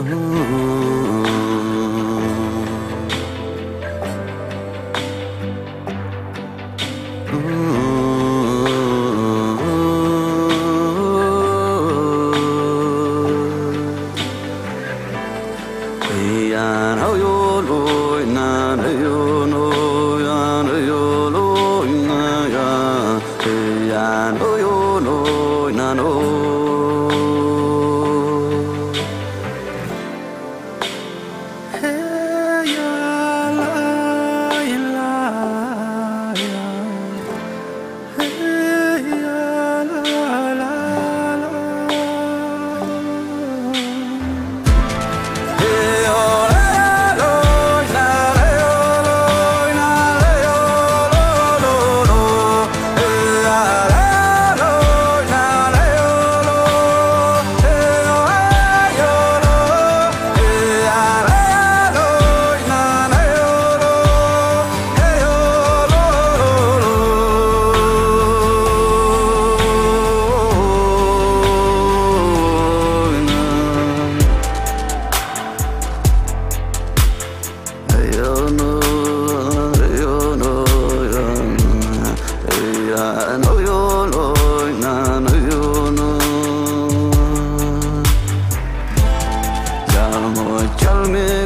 Ooh. Ooh.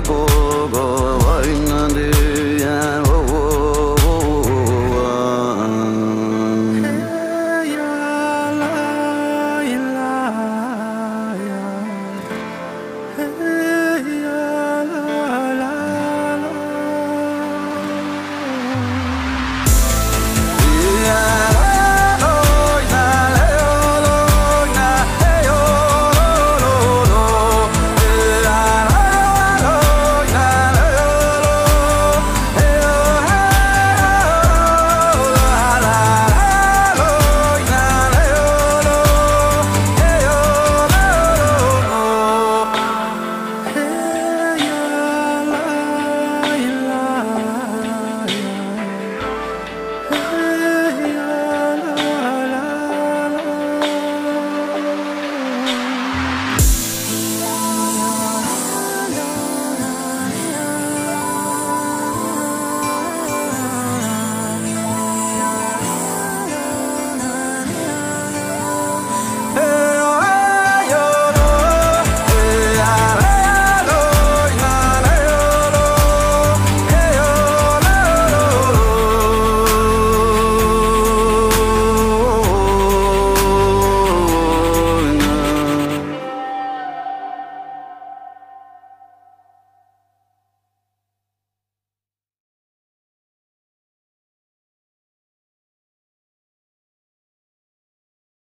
go, go